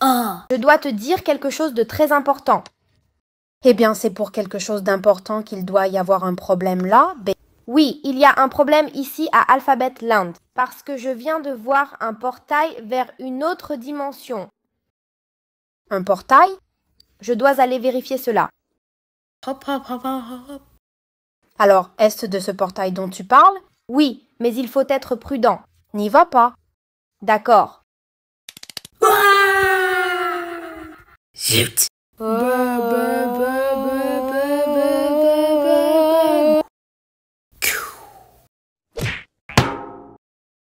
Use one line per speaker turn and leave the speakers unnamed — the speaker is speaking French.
Ah.
Je dois te dire quelque chose de très important. Eh bien, c'est pour quelque chose d'important qu'il doit y avoir un problème là. Oui, il y a un problème ici à Alphabet Land, parce que je viens de voir un portail vers une autre dimension. Un portail? Je dois aller vérifier cela.
Hop, hop, hop, hop, hop.
Alors, est-ce de ce portail dont tu parles? Oui, mais il faut être prudent. N'y va pas. D'accord.
suit.